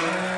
Yeah.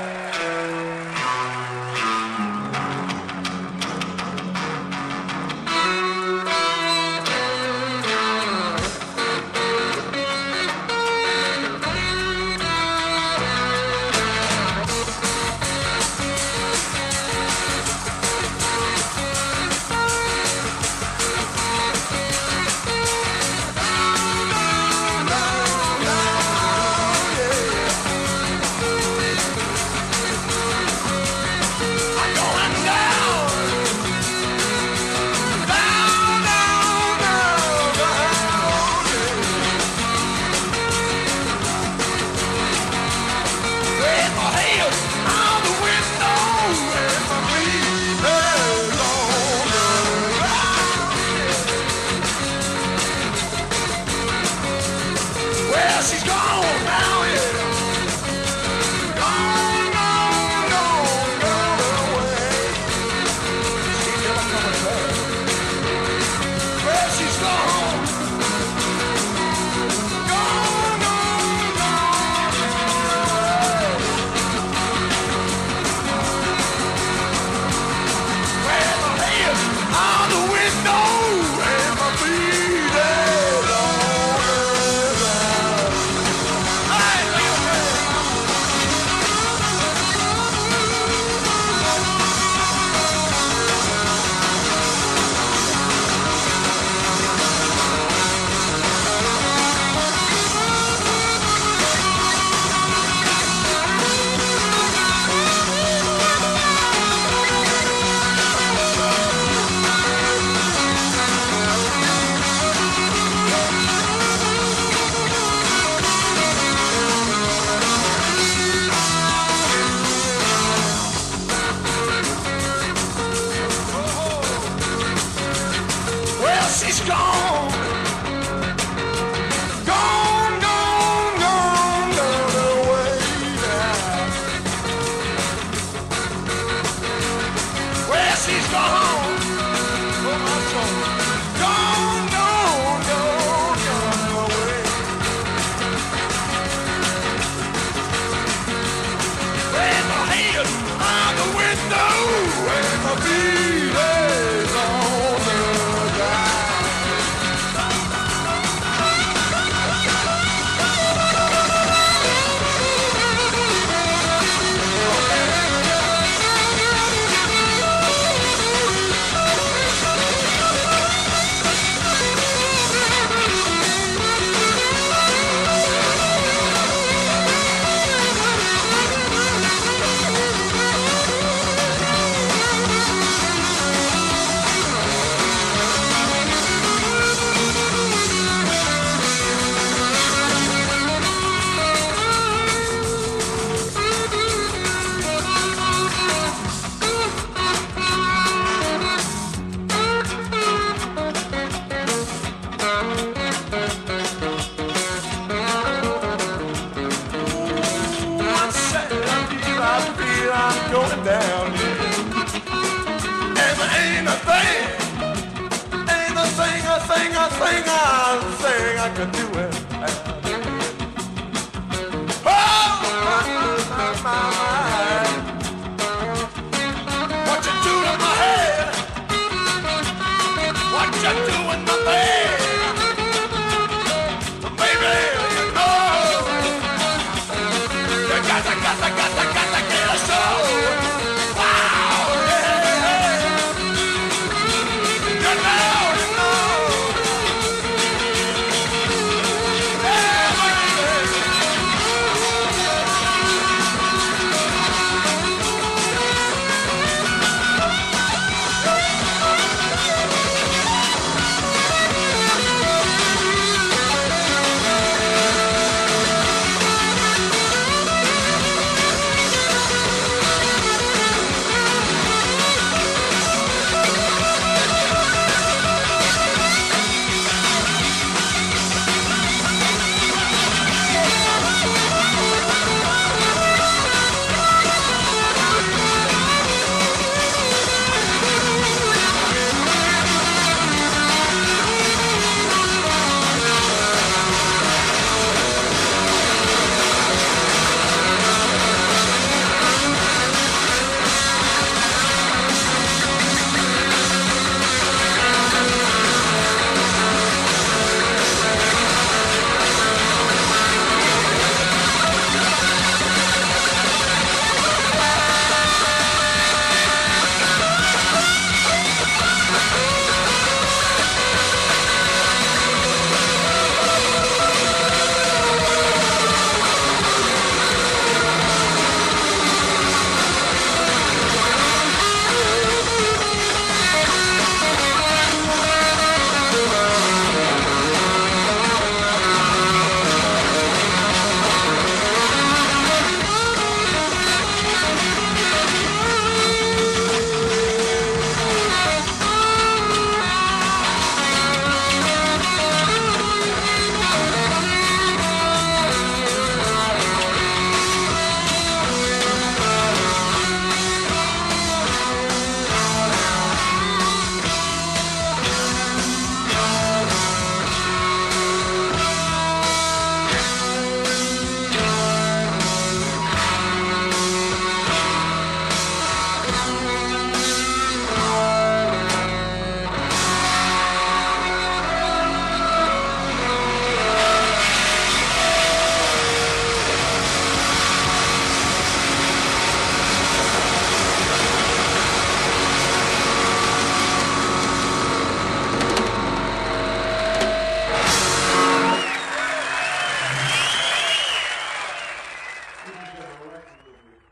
she's gone. Gone, gone, gone, she's gone. Gone, gone, gone, away. Oh, my hand? The window. My? thing I'll sing I could do